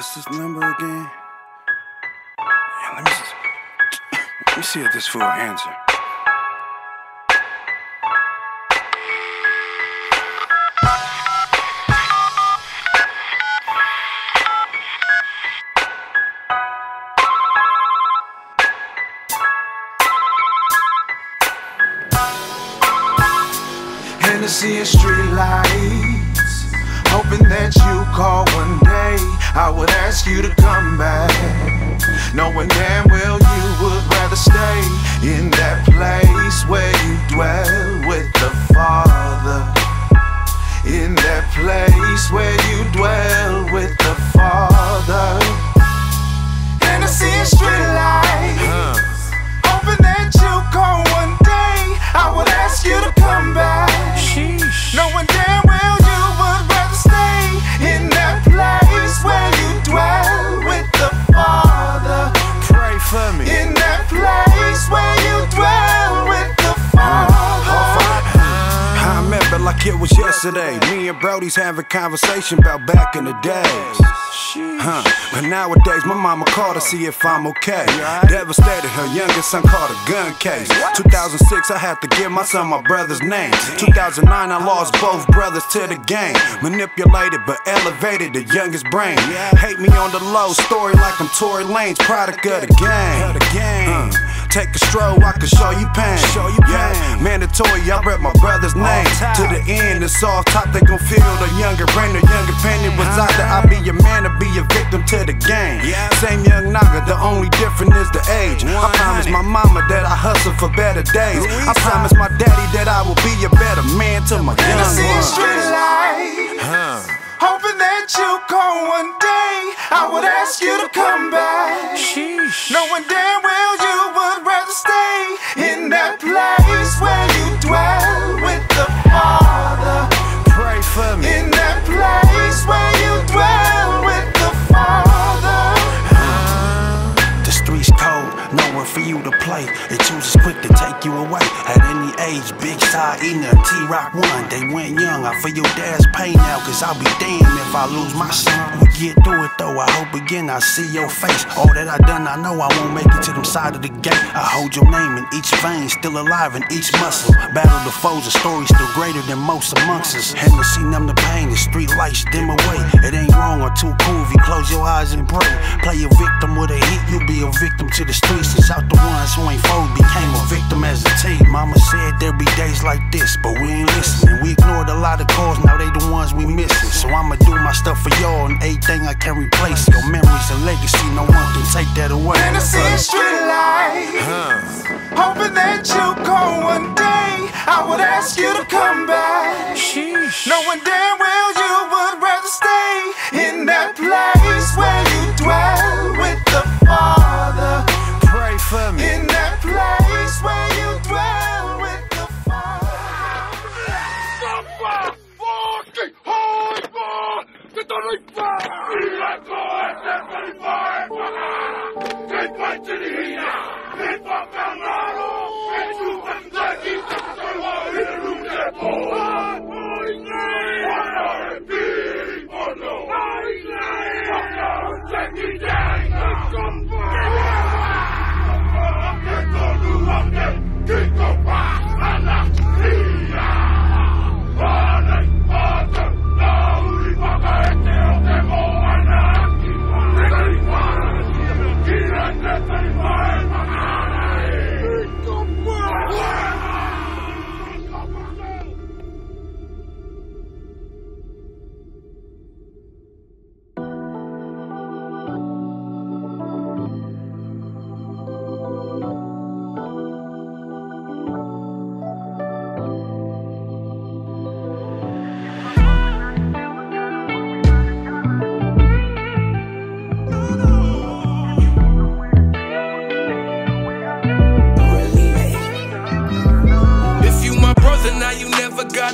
What's this number again? Yeah, let me just, let me see if this fool answer. Hennessy and street lights. Hoping that you call one day. I would ask you to come back. Knowing damn well you would rather stay in that place where you dwell with the Father. In that place where yesterday. Me and Brody's having conversation about back in the days. Huh. But nowadays, my mama called to see if I'm okay. Devastated, her youngest son caught a gun case. 2006, I had to give my son my brother's name. 2009, I lost both brothers to the game. Manipulated but elevated the youngest brain. Hate me on the low, story like I'm Tory Lanez product of the game. Huh. Take a stroll, I can show you pain. Show you pain. Mandatory, I read my brother's name. To the end, it's all top, they gon' feel the younger brain, the younger pain. It was either I be a man or be a victim to the game. Yeah. Same young Naga, the only difference is the age. I promise my mama that I hustle for better days. I promise my daddy that I will be a better man to my young Hennessy and ones. street lights. Hoping that you call one day. I would ask you to come back. Sheesh. Knowing damn well to play. It chooses quick to take you away. At any age, Big Star eating a T-Rock one. They went young, I feel your dad's pain now, cause I'll be damned if I lose my son. We get through it though, I hope again I see your face. All that I done, I know I won't make it to them side of the gate. I hold your name in each vein, still alive in each muscle. Battle the foes, the story still greater than most amongst us. Hennessy numb the pain, the street lights dim away. It ain't wrong or too cool if you close your eyes and pray. Play a victim be a victim to the streets. It's out the ones who ain't fold became a victim as a team. Mama said there'd be days like this, but we ain't listening. We ignored a lot of calls, now they the ones we missing. So I'ma do my stuff for y'all, and anything I can replace. Your memories and legacy, no one can take that away. Hennessy and street lights. Hoping that you'll call one day. I would ask you to come back. Knowing damn well you If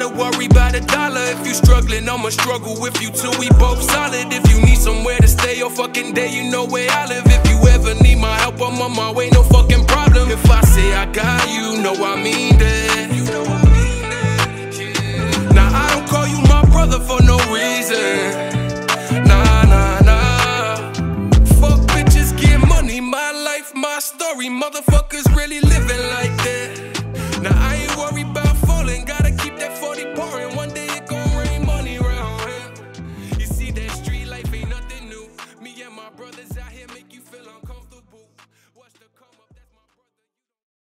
to worry about a dollar. If you struggling, I'ma struggle with you till we both solid. If you need somewhere to stay your fucking day, you know where I live. If you ever need my help, I'm on my way, no fucking problem. If I say I got you, know I mean that. You know I mean that yeah. Now I don't call you my brother for no reason. my story, motherfuckers.